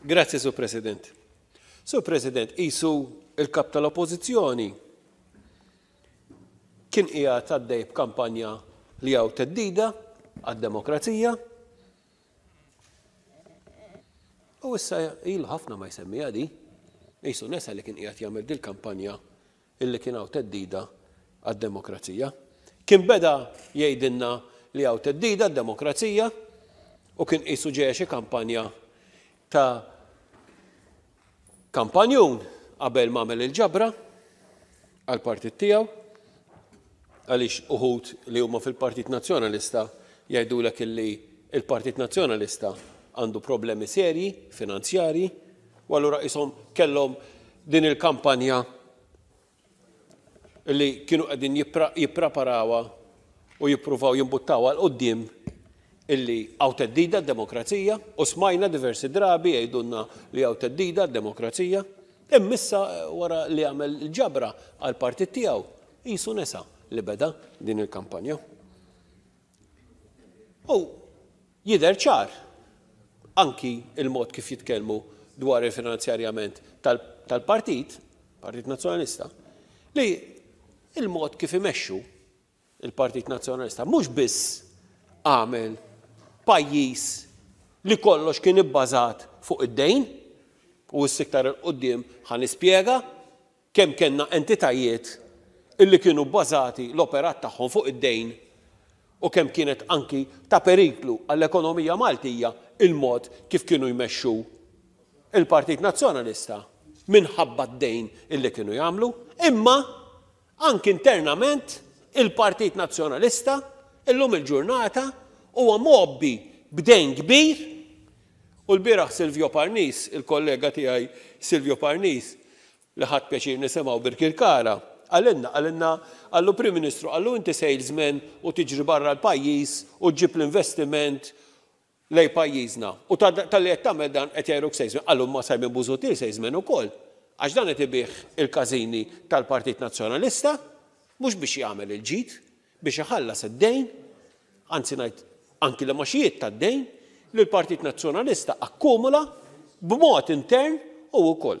Grazzi, Sur President. Sur President, isu il-kap tal-Oppożizzjoni kien hija taddej b'kampanja li hawn teddida għad-demokrazija. U issa ilu ħafna ma jsemmija di, isu nesa li kien qiegħed jagħmel dil-kampanja illi kien hawn theddida għad-demokrazija. Kien beda jgħidilna li hawn theddida għad-demokrazija u kien qisu ġejja xi kampanja ta' kampanjun qabel m'għamel il-ġabra għall-partit tiegħu. għaliex uħud li huma fil-Partit Nazzjonalista jgħidulek illi l-Partit Nazzjonalista għandu problemi serji finanzjarji u allura qishom kellhom din il-kampanja li kienu qegħdin jippreparawha u jippruvaw jimbuttawha 'l quddiem illi hawn theddida d-demokrazija u smajna diversi drabi jgħidulna li hawn theddida d-demokrazija. Imma issa wara li għamel il-ġabra għall-partit tiegħu Qisu nesa li beda din il-kampanja. U jidher ċar anki il-mod kif jitkellmu dwar il-finanzjarjament tal-partit, Partit Nazzjonalista, li il-mod kif imexxu il-Partit Nazzjonalista mhux biss għamel pajjiż li kollox kien ibbażat fuq id-dejn, u s-siktar il-qudiem ħa nispjega Kemm kellna entitajiet illi kienu bbażati l-operat tagħhom fuq id-dejn u kemm kienet anki ta' periklu għall-ekonomija Maltija il-mod kif kienu jmexxu il-Partit Nazzjonalista minħabba d-dejn illi kienu jagħmlu imma anki internament il-Partit Nazzjonalista illum il-ġurnata huwa mgħobbi b'dejn kbir U lbieraħ Silvio Parnis, il-kollega tiegħi Silvio Parnis, li ħadt pjaċir nisimgħu Birkirkara, qalilna, qalilna, qallu Prim Ministru, qallu inti salesman u tiġri barra l-pajjiż u ġġib l-investiment lejn pajjiżna. U ta' talli qed tagħmel dan qed jgħajruk salesman. Qallu imma Simon Busuttil salesman ukoll, għax dan qed ibigħ il-każini tal-Partit Nazzjonalista, mhux biex jagħmel il-ġid. biex iħallas id-dejn, anzi ngħid anki l-imgħaxijiet tad-dejn, li l-Partit Nazzjonalista akkumula b'mod intern hu wkoll.